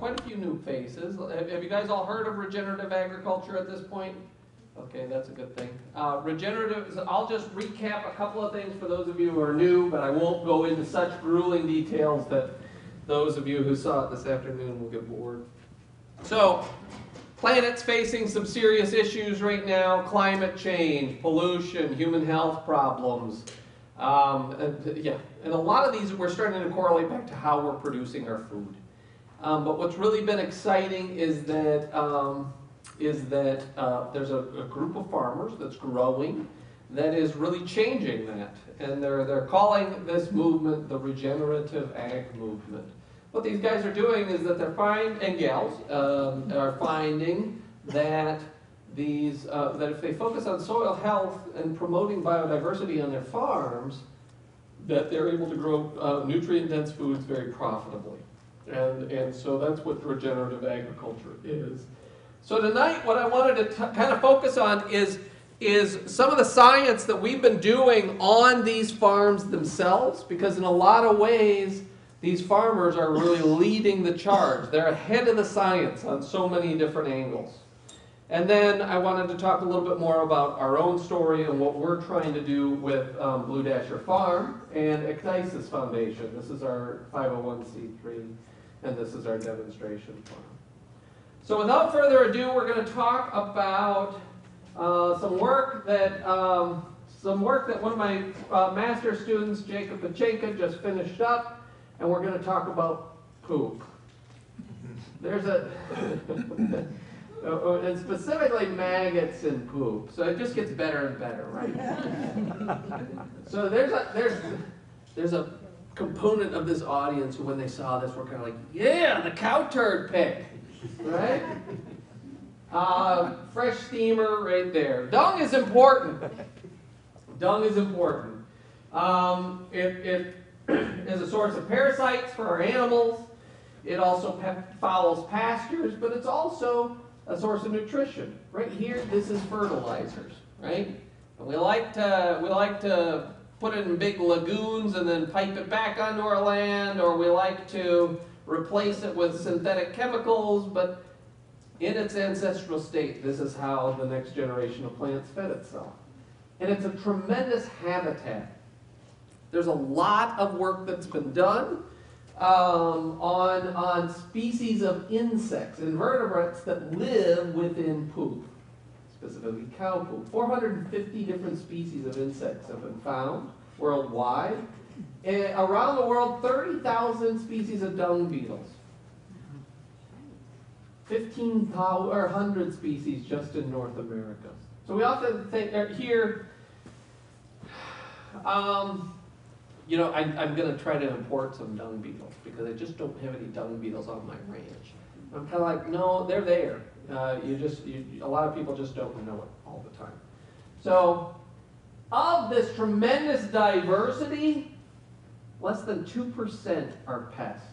quite a few new faces. Have, you guys all heard of regenerative agriculture at this point? Okay, that's a good thing. Uh, regenerative, I'll just recap a couple of things for those of you who are new, but I won't go into such grueling details that those of you who saw it this afternoon will get bored. So, planet's facing some serious issues right now climate change, pollution, human health problems. Um, and, yeah, and a lot of these we're starting to correlate back to how we're producing our food. Um, but what's really been exciting is that um, is that uh, there's a, a, group of farmers that's growing that is really changing that, and they're they're calling this movement the regenerative ag movement. What these guys are doing is that they're finding and gals um, are finding that these uh, that if they focus on soil health and promoting biodiversity on their farms, that they're able to grow uh, nutrient-dense foods very profitably. And, and so that's what regenerative agriculture is. So tonight what I wanted to kind of focus on is, is some of the science that we've been doing on these farms themselves, because in a lot of ways, these farmers are really leading the charge. They're ahead of the science on so many different angles. And then I wanted to talk a little bit more about our own story and what we're trying to do with um, Blue Dasher Farm and Ecdysis Foundation. This is our 501c3 and this is our demonstration farm. So without further ado, we're going to talk about uh, some work that um, some work that one of my uh, master students, Jacob Pecenka, just finished up, and we're going to talk about poop. There's a Uh, and specifically maggots in poop. So it just gets better and better, right? so there's a there's there's a component of this audience who, when they saw this, were kind of like, "Yeah, the cow turd pick," right? Uh, fresh steamer right there. Dung is important. Dung is important. Um, it, it is a source of parasites for our animals. It also follows pastures, but it's also a source of nutrition. Right here, this is fertilizers, right? And we like to we like to put it in big lagoons and then pipe it back onto our land, or we like to replace it with synthetic chemicals, but in its ancestral state, this is how the next generation of plants fed itself. And it's a tremendous habitat. There's a lot of work that's been done um, on, on species of insects, invertebrates that live within poop, specifically cow poop. 450 different species of insects have been found worldwide. And around the world, 30,000 species of dung beetles. 1,500 species just in North America. So we often think uh, here, um, you know, I, I'm going to try to import some dung beetles because I just don't have any dung beetles on my ranch. I'm kind of like, no, they're there. Uh, you just, you, a lot of people just don't know it all the time. So, of this tremendous diversity, less than 2% are pests.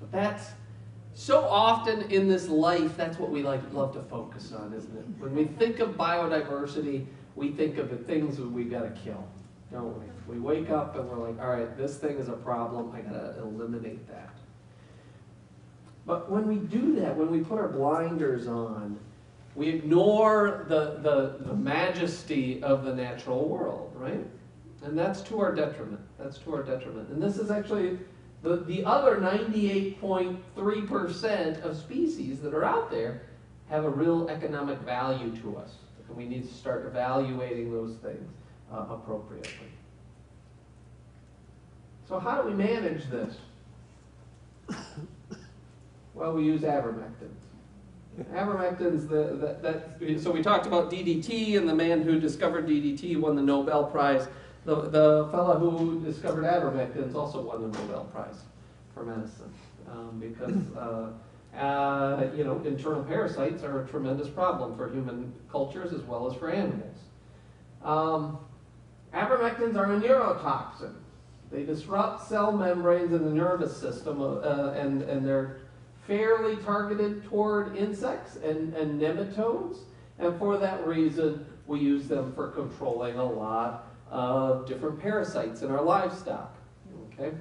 But that's so often in this life, that's what we like love to focus on, isn't it? When we think of biodiversity, we think of the things that we've got to kill don't we? We wake up and we're like, all right, this thing is a problem, I gotta eliminate that. But when we do that, when we put our blinders on, we ignore the, the, the majesty of the natural world, right? And that's to our detriment. That's to our detriment. And this is actually the, the other 98.3% of species that are out there have a real economic value to us. And we need to start evaluating those things uh, appropriately. So how do we manage this? Well, we use avermectins. Avermectins, the, the, that, so we talked about DDT, and the man who discovered DDT won the Nobel Prize. The, the fellow who discovered avermectins also won the Nobel Prize for medicine um, because uh, uh, you know internal parasites are a tremendous problem for human cultures as well as for animals. Um, Avermectins are a neurotoxin. They disrupt cell membranes in the nervous system, uh, and, and they're fairly targeted toward insects and, and nematodes. And for that reason, we use them for controlling a lot of different parasites in our livestock. Okay?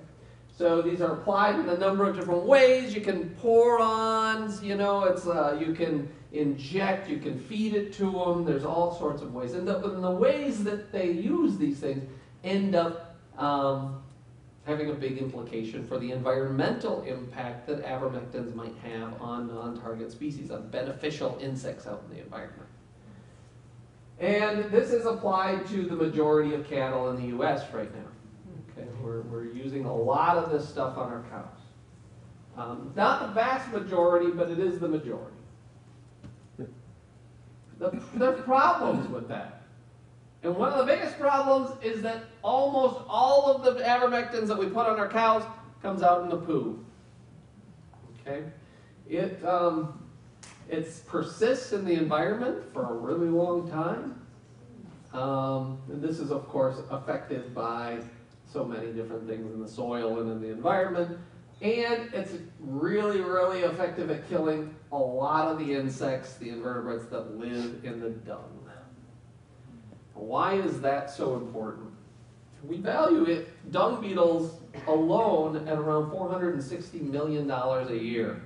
So these are applied in a number of different ways. You can pour on, you know, it's uh, you can inject, you can feed it to them. There's all sorts of ways, and the, and the ways that they use these things end up um, having a big implication for the environmental impact that avermectins might have on non-target species, on beneficial insects out in the environment. And this is applied to the majority of cattle in the U.S. right now. Okay, we're, we're using a lot of this stuff on our cows. Um, not the vast majority, but it is the majority. The, there's problems with that. And one of the biggest problems is that almost all of the avermectins that we put on our cows comes out in the poo. Okay? It, um, it persists in the environment for a really long time. Um, and this is, of course, affected by so many different things in the soil and in the environment. And it's really, really effective at killing a lot of the insects, the invertebrates that live in the dung. Why is that so important? We value it, dung beetles alone, at around $460 million a year.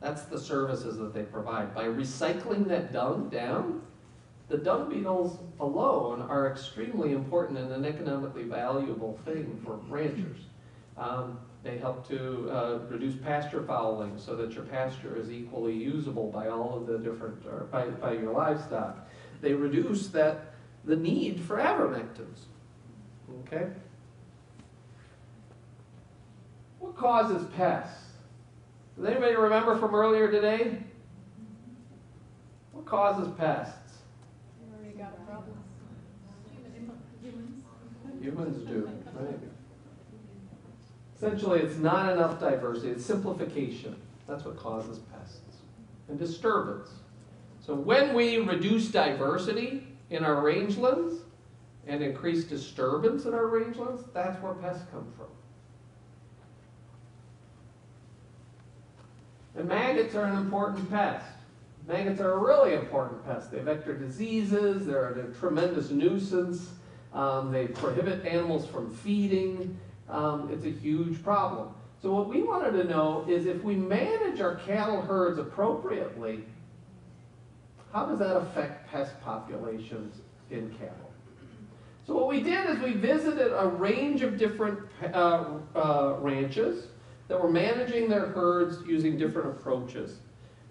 That's the services that they provide. By recycling that dung down, the dung beetles alone are extremely important and an economically valuable thing for ranchers. Um, they help to uh, reduce pasture fouling so that your pasture is equally usable by all of the different, or by, by your livestock. They reduce that, the need for avermectins. Okay? What causes pests? Does anybody remember from earlier today? What causes pests? Humans do, right? Essentially, it's not enough diversity, it's simplification. That's what causes pests. And disturbance. So when we reduce diversity in our rangelands and increased disturbance in our rangelands, that's where pests come from. And maggots are an important pest. Maggots are a really important pest. They vector diseases, they're a tremendous nuisance. Um, they prohibit animals from feeding. Um, it's a huge problem. So what we wanted to know is if we manage our cattle herds appropriately, how does that affect pest populations in cattle? So what we did is we visited a range of different uh, uh, ranches that were managing their herds using different approaches.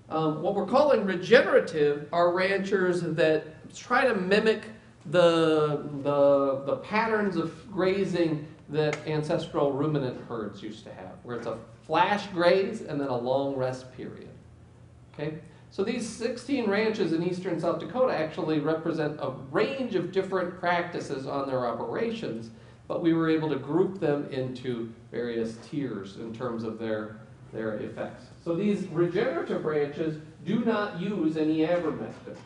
Um, what we're calling regenerative are ranchers that try to mimic the, the, the patterns of grazing that ancestral ruminant herds used to have, where it's a flash graze and then a long rest period. Okay? So these 16 ranches in eastern South Dakota actually represent a range of different practices on their operations, but we were able to group them into various tiers in terms of their, their effects. So these regenerative ranches do not use any avermectins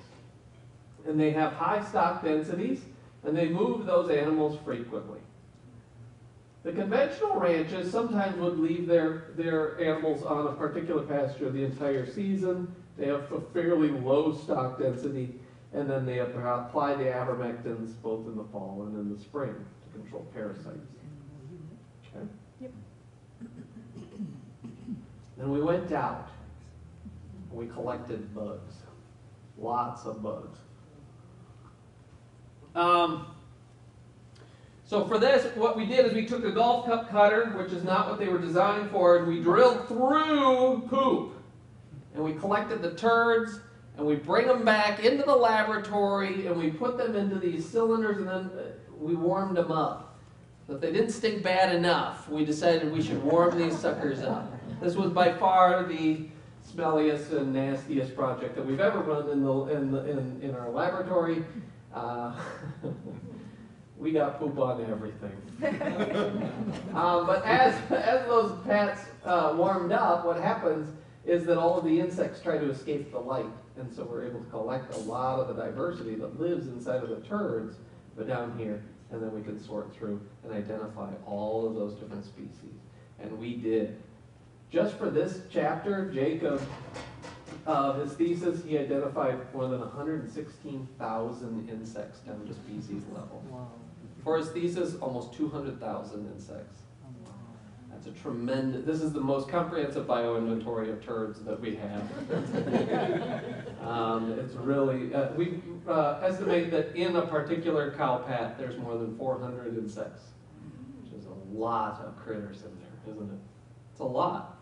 and they have high stock densities, and they move those animals frequently. The conventional ranches sometimes would leave their, their animals on a particular pasture the entire season. They have a fairly low stock density, and then they apply the avermectins both in the fall and in the spring to control parasites. Okay? Yep. Then we went out. We collected bugs. Lots of bugs. Um, so for this, what we did is we took a golf cup cutter, which is not what they were designed for, and we drilled through poop. And we collected the turds, and we bring them back into the laboratory, and we put them into these cylinders, and then uh, we warmed them up. But they didn't stink bad enough, we decided we should warm these suckers up. This was by far the smelliest and nastiest project that we've ever run in, the, in, the, in, in our laboratory. Uh, we got poop on everything. um, but as, as those pats uh, warmed up, what happens is that all of the insects try to escape the light. And so we're able to collect a lot of the diversity that lives inside of the turds, but down here, and then we can sort through and identify all of those different species. And we did. Just for this chapter, Jacob uh, his thesis, he identified more than 116,000 insects down to species level. Wow. For his thesis, almost 200,000 insects. That's a tremendous, this is the most comprehensive bioinventory of turds that we have. Um, it's really, uh, we, uh, estimate that in a particular cow pat, there's more than four hundred insects. Which is a lot of critters in there, isn't it? It's a lot.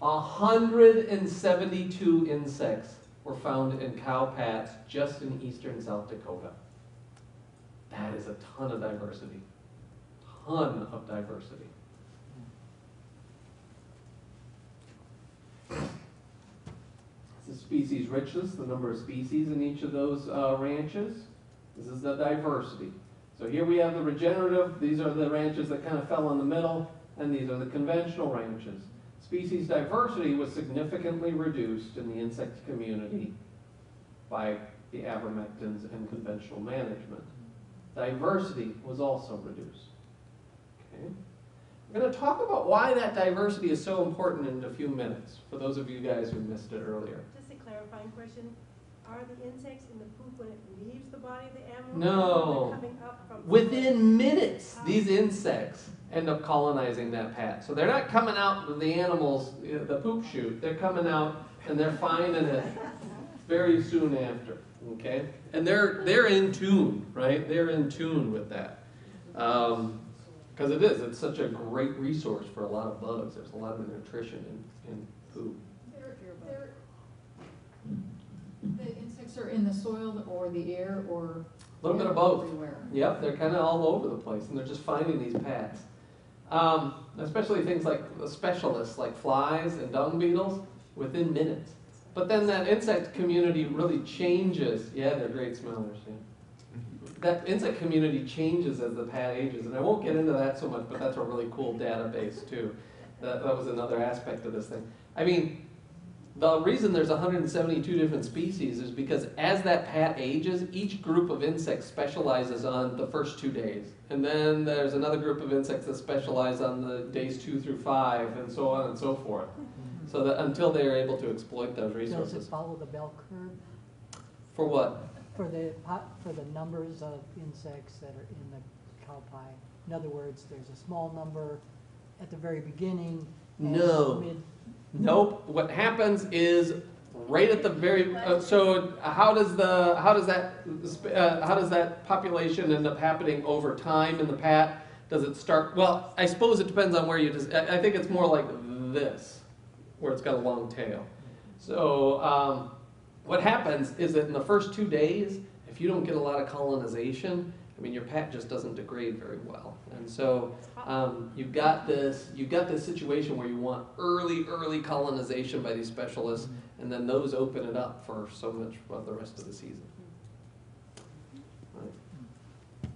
hundred and seventy-two insects were found in cow pats just in eastern South Dakota. That is a ton of diversity. Ton of diversity. Is species richness, the number of species in each of those uh, ranches. This is the diversity. So here we have the regenerative, these are the ranches that kind of fell in the middle, and these are the conventional ranches. Species diversity was significantly reduced in the insect community by the avermectins and conventional management. Diversity was also reduced. I'm going to talk about why that diversity is so important in a few minutes, for those of you guys who missed it earlier. Just a clarifying question, are the insects in the poop when it leaves the body of the animal? No. Or are coming up from? Within minutes, these insects end up colonizing that pat. So they're not coming out of the animals, the poop chute, they're coming out and they're finding it very soon after, okay? And they're, they're in tune, right? They're in tune with that. Um, Because it is, it's such a great resource for a lot of bugs. There's a lot of nutrition in, in poop. They're, they're, the insects are in the soil or the air or? A little bit of both. Everywhere. Yep, they're kind of all over the place, and they're just finding these paths. Um, especially things like the specialists, like flies and dung beetles, within minutes. But then that insect community really changes. Yeah, they're great smellers. Yeah. That insect community changes as the pad ages, and I won't get into that so much, but that's a really cool database too. That, that was another aspect of this thing. I mean, the reason there's 172 different species is because as that pat ages, each group of insects specializes on the first two days. And then there's another group of insects that specialize on the days two through five, and so on and so forth. Mm-hmm. So that until they are able to exploit those Does it resources. follow the bell curve For what? For the, for the numbers of insects that are in the cow pie? In other words, there's a small number at the very beginning. and No. mid- Nope. What happens is right at the very. Uh, so how does the how does that uh, how does that population end up happening over time in the pat? Does it start? Well, I suppose it depends on where you. Just, I I think it's more like this, where it's got a long tail. So um, what happens is that in the first two days, if you don't get a lot of colonization, I mean your pat just doesn't degrade very well, and so um, you've got this you've got this situation where you want early early colonization by these specialists and then those open it up for so much of the rest of the season. Right.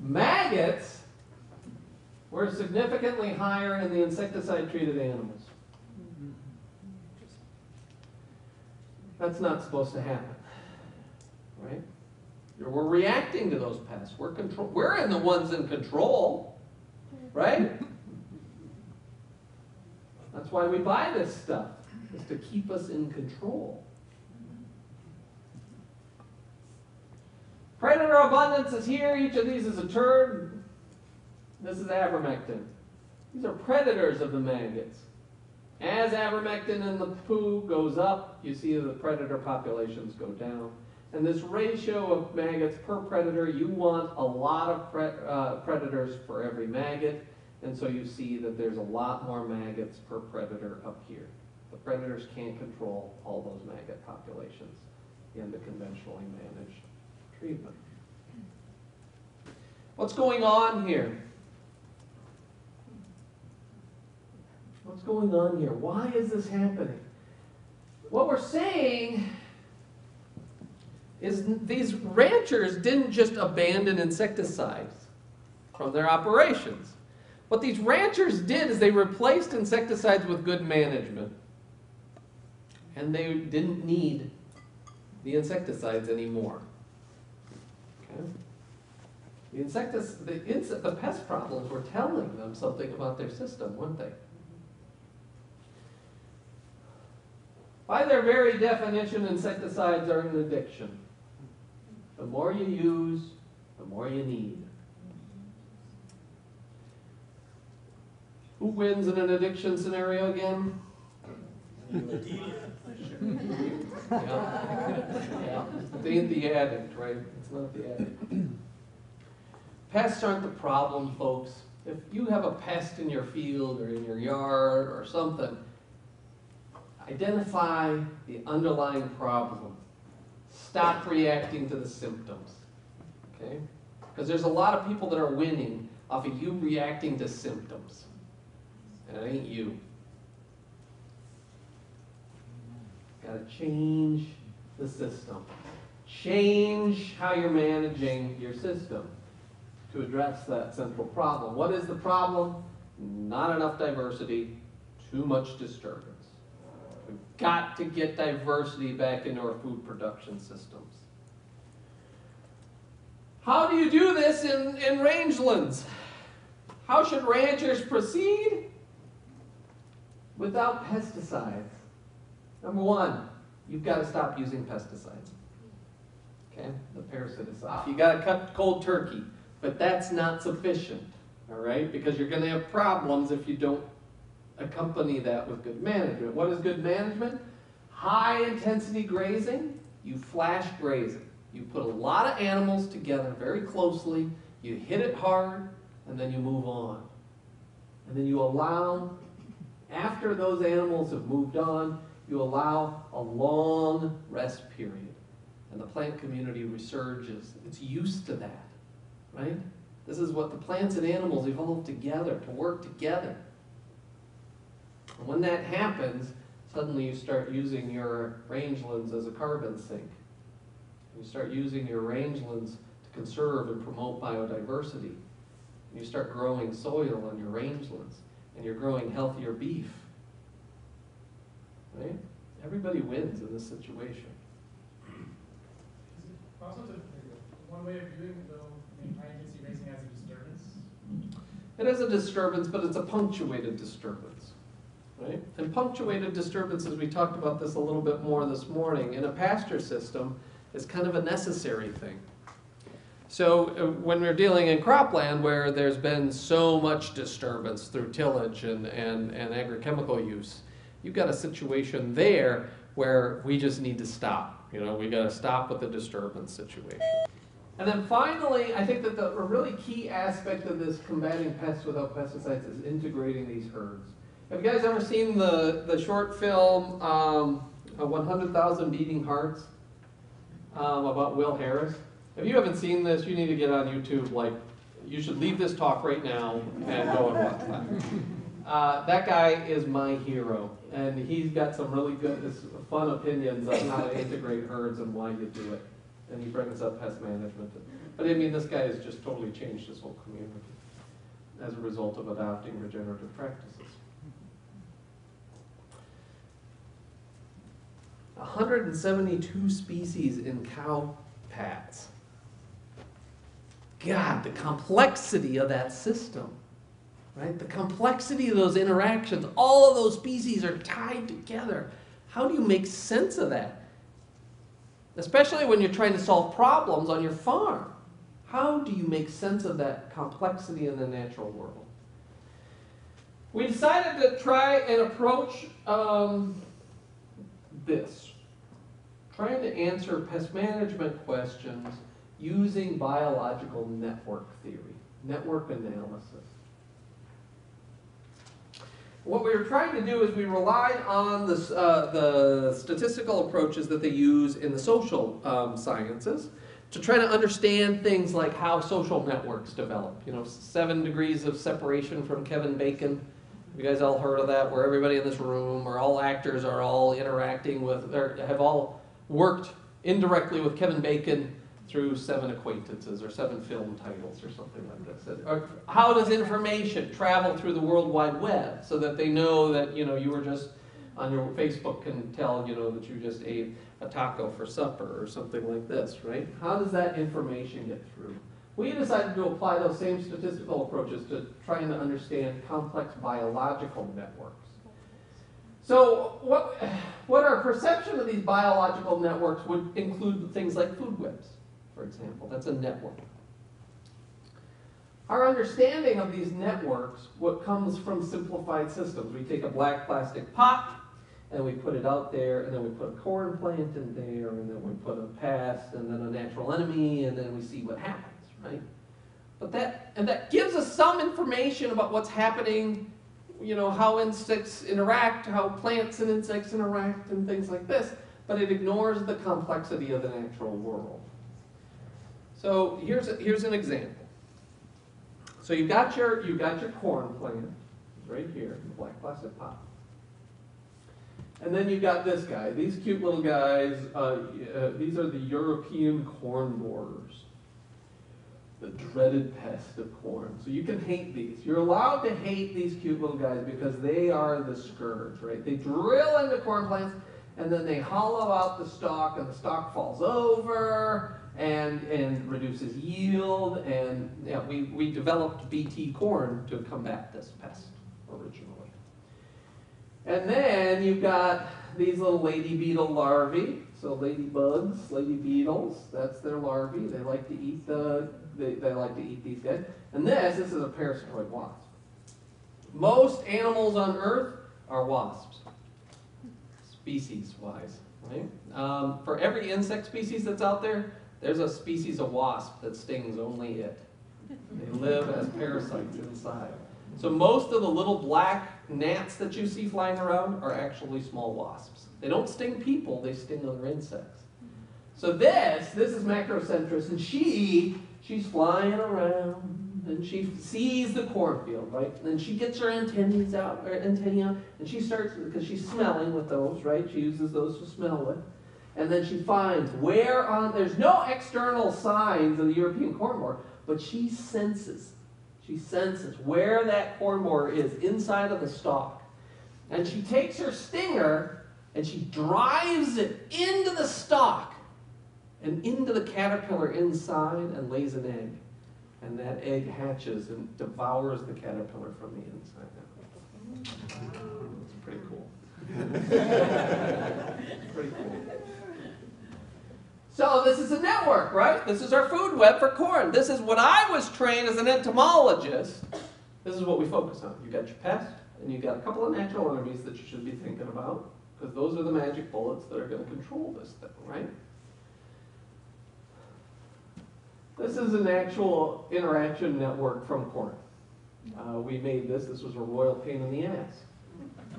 maggots were significantly higher in the insecticide treated animals that's not supposed to happen right we're reacting to those pests. We're control. We're in the ones in control, right? That's why we buy this stuff, is to keep us in control. Predator abundance is here. Each of these is a turd. This is avermectin. These are predators of the maggots. As avermectin in the poo goes up, you see the predator populations go down. And this ratio of maggots per predator, you want a lot of pre uh, predators for every maggot, and so you see that there's a lot more maggots per predator up here. The predators can't control all those maggot populations in the conventionally managed treatment. What's going on here? What's going on here? Why is this happening? What we're saying is these ranchers didn't just abandon insecticides from their operations. What these ranchers did is they replaced insecticides with good management. And they didn't need the insecticides anymore. Okay? The insectis, the, the pest problems were telling them something about their system, weren't they? By their very definition, insecticides are an addiction. The more you use, the more you need. Who wins in an addiction scenario again? Yeah. Yeah. The addict, right? It's not the addict. Pests aren't the problem, folks. If you have a pest in your field or in your yard or something, identify the underlying problem. Stop reacting to the symptoms. Okay? Because there's a lot of people that are winning off of you reacting to symptoms. And it ain't you. Gotta change the system. Change how you're managing your system to address that central problem. What is the problem? Not enough diversity, too much disturbance. Got to get diversity back into our food production systems. How do you do this in, in rangelands? How should ranchers proceed? Without pesticides. Number one, you've got to stop using pesticides. Okay, the parasiticide. Ah, you got to cut cold turkey, but that's not sufficient. All right, because you're going to have problems if you don't accompany that with good management. What is good management? High intensity grazing. You flash grazing. You put a lot of animals together very closely. You hit it hard, and then you move on. And then you allow, after those animals have moved on, you allow a long rest period. And the plant community resurges. It's used to that, right? This is what the plants and animals evolved together, to work together. And when that happens, suddenly you start using your rangelands as a carbon sink. You start using your rangelands to conserve and promote biodiversity. You start growing soil on your rangelands, and you're growing healthier beef. Right? Everybody wins in this situation. Also, one way of viewing it though, I mean, high intensity racing has a disturbance. It is a disturbance, but it's a punctuated disturbance. Right? And punctuated disturbances, we talked about this a little bit more this morning, in a pasture system is kind of a necessary thing. So uh, when we're dealing in cropland where there's been so much disturbance through tillage and, and, and agrochemical use, you've got a situation there where we just need to stop. You know, we got to stop with the disturbance situation. And then finally, I think that the really key aspect of this combating pests without pesticides is integrating these herds. Have you guys ever seen the, the short film, um, uh, 100,000 Beating Hearts, um, about Will Harris? If you haven't seen this, you need to get on YouTube, like, you should leave this talk right now and go and watch that. Uh, that guy is my hero, and he's got some really good, fun opinions on how to integrate herds and why you do it. And he brings up pest management. But I mean, this guy has just totally changed his whole community as a result of adopting regenerative practices. 172 species in cow pats. God, the complexity of that system, right? The complexity of those interactions, all of those species are tied together. How do you make sense of that? Especially when you're trying to solve problems on your farm. How do you make sense of that complexity in the natural world? We decided to try an approach um, this trying to answer pest management questions using biological network theory, network analysis. What we were trying to do is we relied on this, uh, the statistical approaches that they use in the social um, sciences to try to understand things like how social networks develop. You know, seven degrees of separation from Kevin Bacon. You guys all heard of that, where everybody in this room or all actors are all interacting with, or have all worked indirectly with Kevin Bacon through seven acquaintances or seven film titles or something like this. Or how does information travel through the World Wide Web so that they know that, you know, you were just on your Facebook can tell, you know, that you just ate a taco for supper or something like this, right? How does that information get through? We decided to apply those same statistical approaches to trying to understand complex biological networks. So what, what our perception of these biological networks would include things like food webs, for example. That's a network. our understanding of these networks, what comes from simplified systems. We take a black plastic pot, and we put it out there, and then we put a corn plant in there, and then we put a pest, and then a natural enemy, and then we see what happens, But that, and that gives us some information about what's happening, you know, how insects interact, how plants and insects interact, and things like this, but it ignores the complexity of the natural world. So here's, a, here's an example. So you've got your, you've got your corn plant, right here, in the black plastic pot. And then you've got this guy. These cute little guys, uh, uh, these are the European corn borers. The dreaded pest of corn. So you can hate these. You're allowed to hate these cute little guys because they are the scourge, right? They drill into corn plants and then they hollow out the stalk and the stalk falls over and, and reduces yield. And yeah, we, we developed BT corn to combat this pest originally. And then you've got these little lady beetle larvae. So ladybugs, lady beetles, that's their larvae. They like to eat the, they, they like to eat these guys. And this, this is a parasitoid wasp. Most animals on Earth are wasps, species-wise, right? Um, for every insect species that's out there, there's a species of wasp that stings only it. They live as parasites inside. So most of the little black gnats that you see flying around are actually small wasps. They don't sting people, they sting other insects. So this, this is Macrocentrus, and she, she's flying around, and she sees the cornfield, right? And she gets her antennae out, or antennae and she starts, because she's smelling with those, right? She uses those to smell with. And then she finds where on, there's no external signs of the European corn borer, but she senses she senses where that corn borer is inside of the stalk. And she takes her stinger and she drives it into the stalk and into the caterpillar inside and lays an egg. And that egg hatches and devours the caterpillar from the inside out. It's pretty cool. pretty cool. So this is a network, right? This is our food web for corn. This is what I was trained as an entomologist. This is what we focus on. You got your pest, and you got a couple of natural enemies that you should be thinking about, because those are the magic bullets that are going to control this thing, right? This is an actual interaction network from corn. Uh, we made this. This was a royal pain in the ass.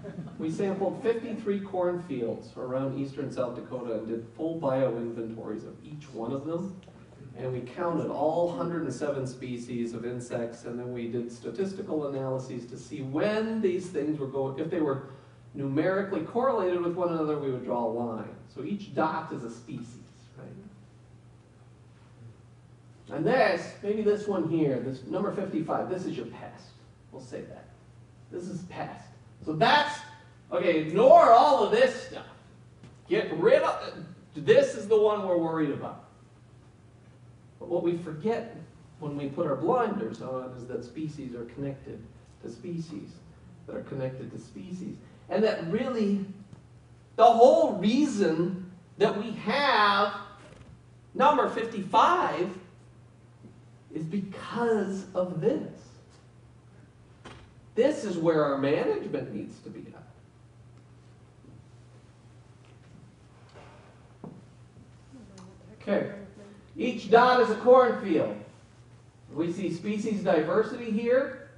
We sampled 53 cornfields around eastern South Dakota and did full bio-inventories of each one of them. And we counted all 107 species of insects, and then we did statistical analyses to see when these things were going, if they were numerically correlated with one another, we would draw a line. So each dot is a species, right? And this, maybe this one here, this number 55, this is your pest. We'll say that. This is past. So that's, okay, ignore all of this stuff. Get rid of, this is the one we're worried about. But what we forget when we put our blinders on is that species are connected to species that are connected to species. And that really, the whole reason that we have number 55 is because of this. This is where our management needs to be at. Okay. Each dot is a cornfield. We see species diversity here.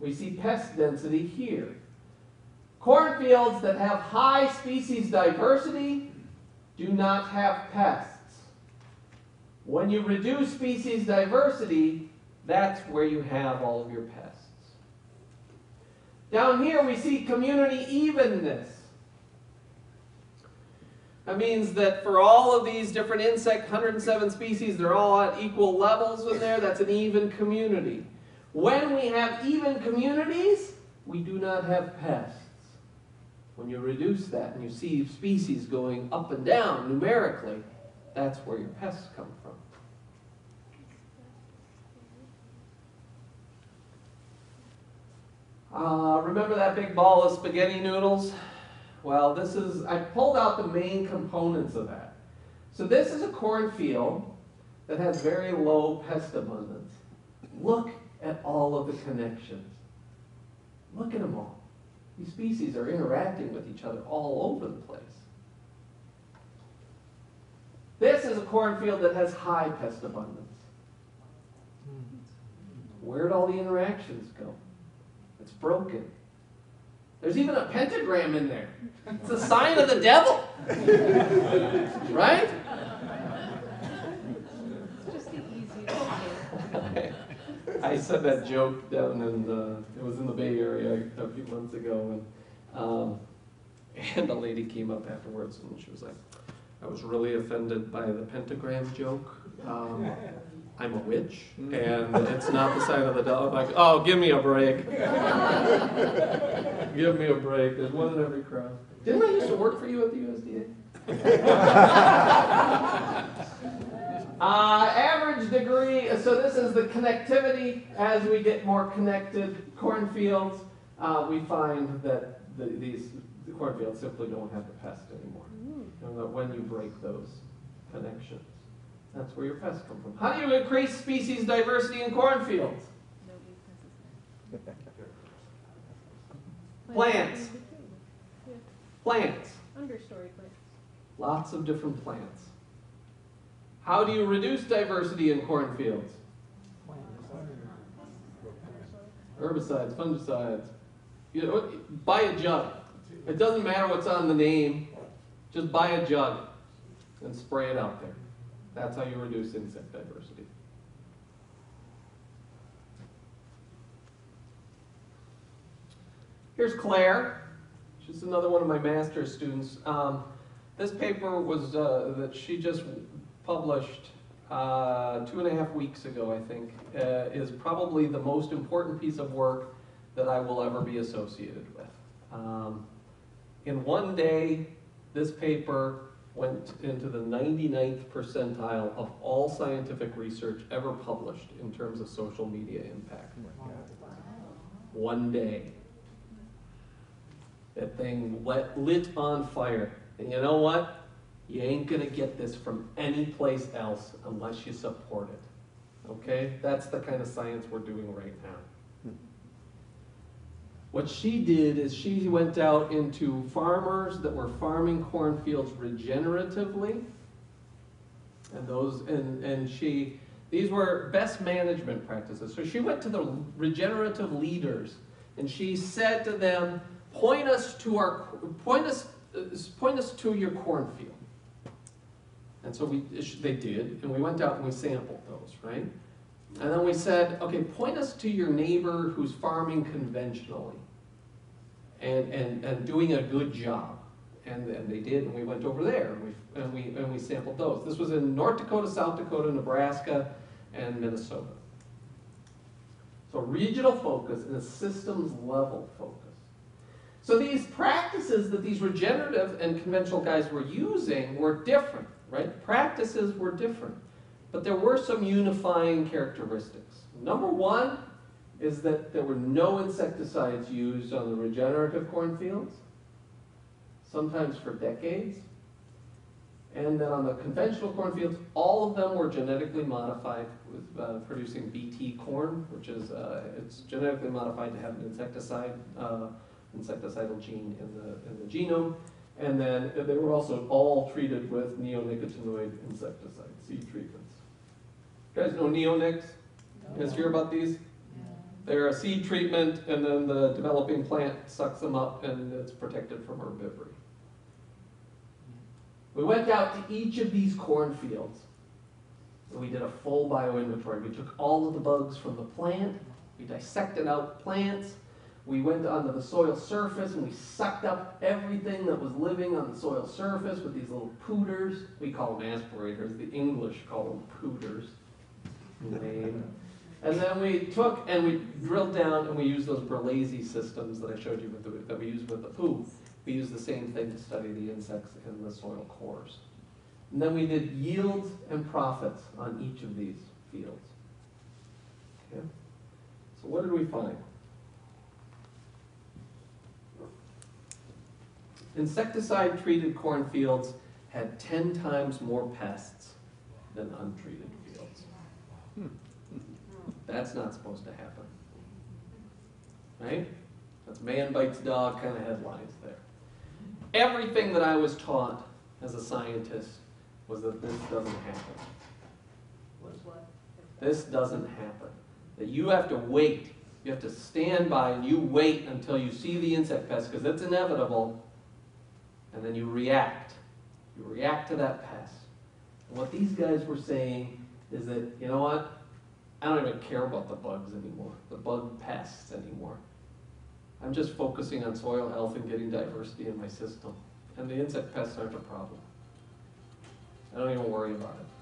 We see pest density here. Cornfields that have high species diversity do not have pests. When you reduce species diversity, that's where you have all of your pests. Down here we see community evenness. That means that for all of these different insect, 107 species, they're all at equal levels in there. That's an even community. When we have even communities, we do not have pests. When you reduce that and you see species going up and down numerically, that's where your pests come from. Uh, remember that big ball of spaghetti noodles? Well, this is, I pulled out the main components of that. So this is a cornfield that has very low pest abundance. Look at all of the connections. Look at them all. These species are interacting with each other all over the place. This is a cornfield that has high pest abundance. Where'd all the interactions go? It's broken. There's even a pentagram in there. It's a sign of the devil. Right? Just the easiest. I said that joke down in the, it was in the Bay Area a few months ago, and, um, and a lady came up afterwards and she was like, I was really offended by the pentagram joke. Um, I'm a witch, and it's not the sign of the dog. Like, oh, give me a break. give me a break. There's one in every crowd. Didn't I used to work for you at the USDA? Uh, average degree, so this is the connectivity. As we get more connected cornfields, uh, we find that the, these the cornfields simply don't have the pest anymore. And that when you break those connections, that's where your pests come from. How do you increase species diversity in cornfields? Plants. Plants. Understory plants. Lots of different plants. How do you reduce diversity in cornfields? Herbicides, fungicides. You know, buy a jug. It doesn't matter what's on the name. Just buy a jug and spray it out there. That's how you reduce insect diversity. Here's Claire. She's another one of my master's students. Um, this paper was uh, that she just published uh, two and a half weeks ago, I think, uh, is probably the most important piece of work that I will ever be associated with. Um, in one day, this paper went into the 99th percentile of all scientific research ever published in terms of social media impact. Oh One day. That thing lit, lit on fire. And you know what? You ain't gonna get this from any place else unless you support it. Okay? That's the kind of science we're doing right now. Hmm. What she did is she went out into farmers that were farming cornfields regeneratively. And those and, and she these were best management practices. So she went to the regenerative leaders and she said to them, point us to our point us point us to your cornfield. And so we they did, and we went out and we sampled those, right? And then we said, okay, point us to your neighbor who's farming conventionally and, and, and doing a good job. And, and they did, and we went over there and we, and, we, and we sampled those. This was in North Dakota, South Dakota, Nebraska, and Minnesota. So regional focus and a systems level focus. So these practices that these regenerative and conventional guys were using were different, right? Practices were different. But there were some unifying characteristics. Number one is that there were no insecticides used on the regenerative cornfields, sometimes for decades. And then on the conventional cornfields, all of them were genetically modified with uh, producing BT corn, which is uh, it's genetically modified to have an insecticide, uh, insecticidal gene in the in the genome. And then they were also all treated with neonicotinoid insecticide seed treatments. You guys know neonics? You guys hear about these? They're a seed treatment, and then the developing plant sucks them up, and it's protected from herbivory. We went out to each of these cornfields, and we did a full bioinventory. We took all of the bugs from the plant, we dissected out plants, we went onto the soil surface, and we sucked up everything that was living on the soil surface with these little pooters. We call them aspirators, the English call them pooters. And then we took and we drilled down and we used those Berlese systems that I showed you with the, that we used with the poo. We used the same thing to study the insects in the soil cores. And then we did yields and profits on each of these fields. Okay? So what did we find? Insecticide treated cornfields had 10 times more pests than untreated fields. That's not supposed to happen. Right? That's man bites dog kind of headlines there. Everything that I was taught as a scientist was that this doesn't happen. This doesn't happen. That you have to wait. You have to stand by and you wait until you see the insect pest because it's inevitable. And then you react. You react to that pest. And what these guys were saying is that, you know what? I don't even care about the bugs anymore, the bug pests anymore. I'm just focusing on soil health and getting diversity in my system. And the insect pests aren't a problem. I don't even worry about it.